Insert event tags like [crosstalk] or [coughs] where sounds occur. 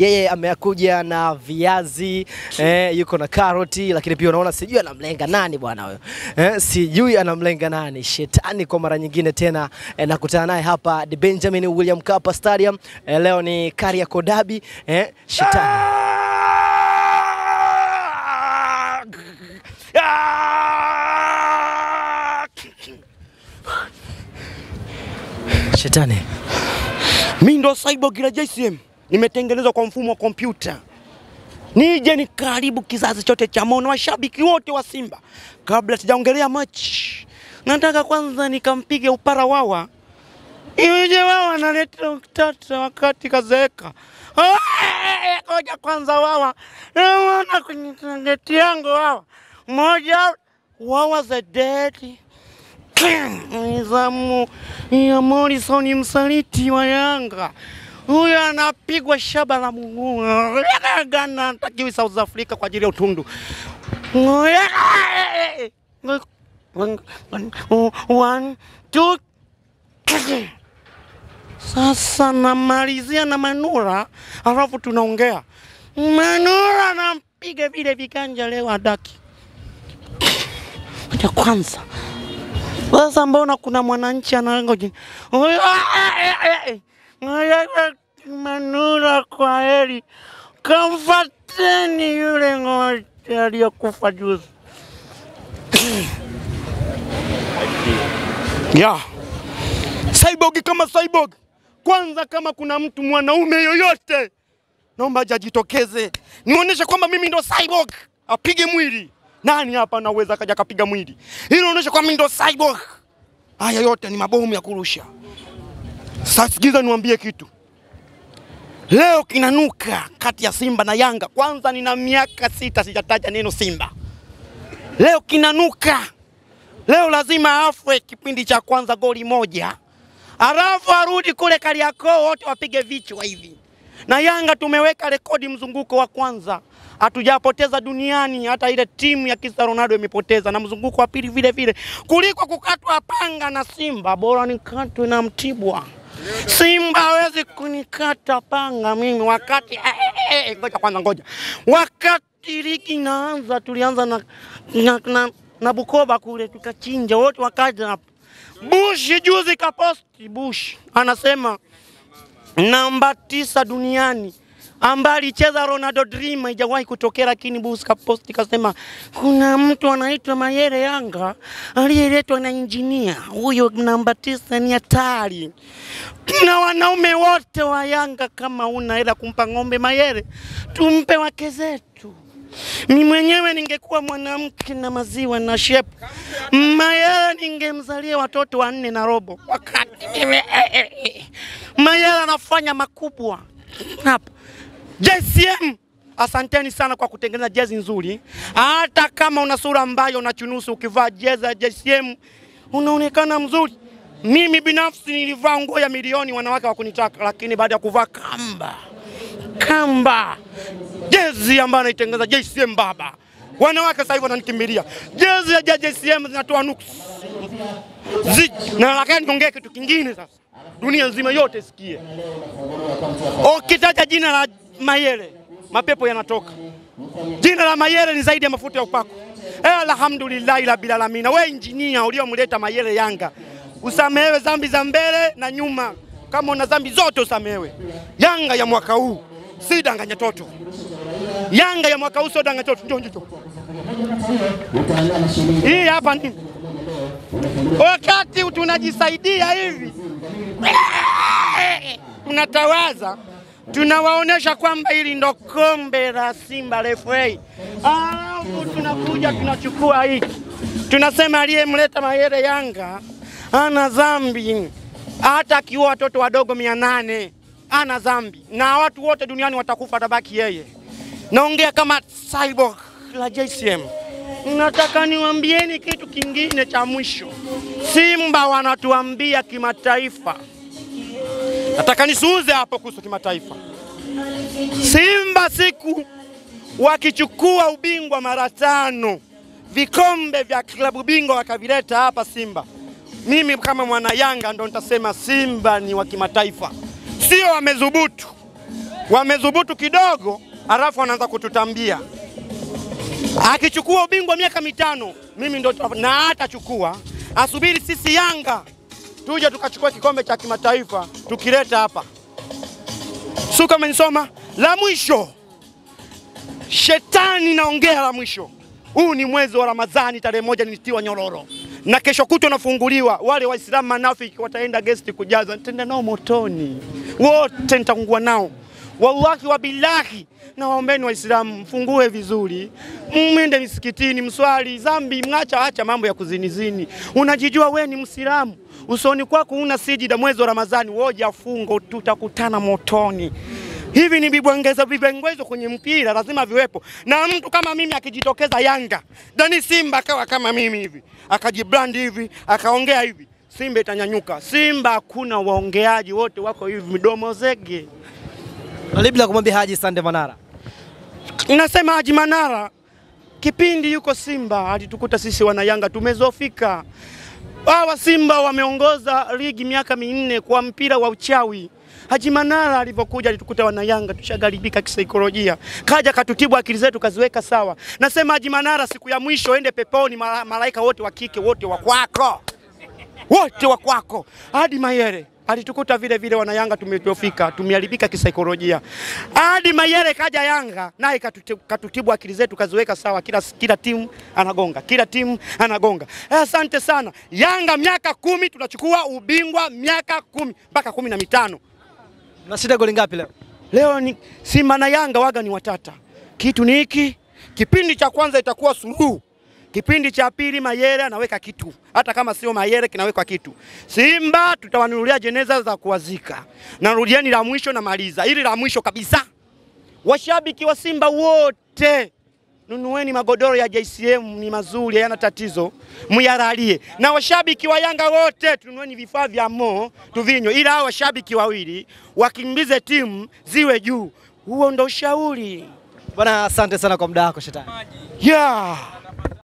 yeye amekuja na viazi eh, yuko na karoti, lakini pia unaona sijui anamlenga nani bwana huyo. Eh, sijui anamlenga nani. Shetani. Kwa mara nyingine tena eh, nakutana naye hapa the Benjamin William Mkapa Stadium. Eh, leo ni Kariakoo Derby eh, shetani. Shetani. Mi ndo cyborg la JCM, nimetengenezwa kwa mfumo wa kompyuta. Nije ni karibu kizazi chote cha Mono, washabiki wote wa Simba. Kabla sijaongelea machi, nataka kwanza nikampige upara wawa. Iweje wawa analeta utata wakati kazeeka? Ngoja kwanza wawa, naona kwenye tangeti yangu wawa moja, wawa the dead [clears throat] Nizamu ya Morrison msaliti wa Yanga. Huyo anapigwa shaba la Mungu. Anatakiwi South Africa kwa ajili ya utundu. One, two. Sasa namalizia na Manura, alafu tunaongea. Manura nampiga vile viganja leo adaki. ya kwanza sasa mbona kuna mwananchi anangoja Manura, kwa heri, kamfateni yule ng'ombe aliyokufa juzi. [coughs] yeah. cyborg kama cyborg, kwanza kama kuna mtu mwanaume yoyote, naomba ajitokeze nionyeshe kwamba mimi ndo cyborg, apige mwili. Nani hapa anaweza kaja kapiga mwili? Hilo inaonyesha kwamba mimi ndo cyborg. Haya yote ni mabomu ya kurusha. Sasa sikiza niwaambie kitu. Leo kinanuka kati ya Simba na Yanga. Kwanza nina miaka sita sijataja neno Simba. Leo kinanuka. Leo lazima afwe kipindi cha kwanza goli moja, alafu arudi kule Kariakoo wote wapige vichwa hivi. Na Yanga tumeweka rekodi mzunguko wa kwanza, hatujapoteza duniani. Hata ile timu ya Cristiano Ronaldo imepoteza, na mzunguko wa pili vile vile. Kuliko kukatwa panga na Simba, bora nikatwe na Mtibwa. Simba hawezi kunikata panga mimi wakati eh, eh, eh, ngoja kwanza, ngoja wakati ligi inaanza, tulianza na, na, na, na Bukoba kule tukachinja wote, wakaja hapa. Bushi juzi kaposti, Bushi anasema namba tisa duniani ambaye alicheza Ronaldo Dream haijawahi kutokea, lakini Buska Post kasema kuna mtu anaitwa Mayere Yanga aliyeletwa na injinia huyo, namba tisa ni hatari. Na wanaume wote wa Yanga, kama una hela kumpa ng'ombe Mayere, tumpe wake zetu. Mi mwenyewe ningekuwa mwanamke na maziwa na shepu, Mayele ningemzalia watoto wanne na robo, wakati Mayele anafanya makubwa hapa. JCM, asanteni sana kwa kutengeneza jezi nzuri. Hata kama una sura ambayo unachunusu, ukivaa jezi ya JCM unaonekana mzuri. Mimi binafsi nilivaa nguo ya milioni, wanawake hawakunitaka, lakini baada ya kuvaa kamba kamba jezi ambayo anaitengeneza JCM baba, wanawake sasa hivi wananikimbilia. Jezi ya JCM zinatoa nuksi Zi, na lakini niongee kitu kingine sasa, dunia nzima yote isikie. Ukitaja jina la Mayele mapepo yanatoka. Jina la Mayele ni zaidi ya mafuta ya upako. Eh, alhamdulillahi rabbil alamin. We injinia uliomleta Mayele Yanga, usamehewe dhambi za mbele na nyuma. Kama una dhambi zote usamehewe. Yanga ya mwaka huu si danganya toto. Yanga ya mwaka huu sio danganya toto. Njoo njoo. Hii hapa ni Wakati tunajisaidia hivi [laughs] tunatawaza tunawaonesha kwamba hili ndo kombe la Simba FA, alafu tunakuja tunachukua hiki, tunasema aliyemleta Mayele Yanga ana dhambi, hata akiua watoto wadogo mia nane ana dhambi, na watu wote duniani watakufa, atabaki yeye. Naongea kama cyborg la JCM. Nataka niwaambieni kitu kingine cha mwisho. Simba wanatuambia kimataifa, nataka nisuuze hapo kuhusu kimataifa. Simba siku wakichukua ubingwa mara tano, vikombe vya klabu bingwa wakavileta hapa Simba, mimi kama mwana Yanga ndo nitasema Simba ni wa kimataifa, sio wamezubutu. Wamezubutu kidogo, alafu wanaanza kututambia akichukua ubingwa miaka mitano, mimi ndo na hatachukua, asubiri sisi Yanga tuje tukachukua kikombe cha kimataifa tukileta hapa. Suka amenisoma. La mwisho, shetani naongea la mwisho. Huu ni mwezi wa Ramadhani, tarehe moja nilitiwa nyororo na kesho kutwa nafunguliwa. Wale Waislamu manafiki wataenda gesti kujaza, nitaenda nao motoni wote, nitaungua nao wallahi wa billahi. Na waombeni Waislamu mfungue vizuri, mwende misikitini, mswali zambi, mwacha acha mambo ya kuzinizini. Unajijua we ni Mwislamu, usoni kwako una sijida, mwezi wa Ramadhani woja fungo, tutakutana motoni. Hivi ni vibwengezo vibwengezo kwenye mpira lazima viwepo, na mtu kama mimi akijitokeza Yanga dani Simba akawa kama mimi hivi akajibrandi hivi akaongea hivi, Simba itanyanyuka. Simba hakuna waongeaji, wote wako hivi midomo zege. Lipi la kumwambia Haji Sande Manara? Nasema Haji Manara kipindi yuko Simba alitukuta sisi wana Yanga tumezofika. Hawa Simba wameongoza ligi miaka minne kwa mpira wa uchawi. Haji Manara alivyokuja alitukuta wana Yanga tushagaribika kisaikolojia, kaja katutibu akili zetu kaziweka sawa. Nasema Haji Manara siku ya mwisho ende peponi, malaika wote wa kike wote wa kwako, wote wa kwako. Hadi Mayere alitukuta vile vile, wana Yanga tumetofika, tumeharibika kisaikolojia. Hadi Mayere kaja Yanga naye katutibu, akili zetu kaziweka sawa, kila, kila timu anagonga, kila timu anagonga. Asante sana Yanga, miaka kumi tunachukua ubingwa, miaka kumi mpaka kumi na mitano. Mnashinda goli ngapi leo? Leo ni Simba na Yanga waga ni watata. Kitu ni hiki, kipindi cha kwanza itakuwa suluhu, kipindi cha pili Mayere anaweka kitu, hata kama sio Mayere kinawekwa kitu. Simba tutawanunulia jeneza za kuwazika. Narudieni la mwisho, namaliza ili la mwisho kabisa. Washabiki wa Simba wote nunueni magodoro ya JCM, ni mazuri, hayana tatizo, muyalalie. Na washabiki wa Yanga wote tunueni vifaa vya Mo tuvinywe, ila hao washabiki wawili wakimbize timu ziwe juu. Huo ndo ushauri Bwana, asante sana kwa muda wako Shetani. yeah.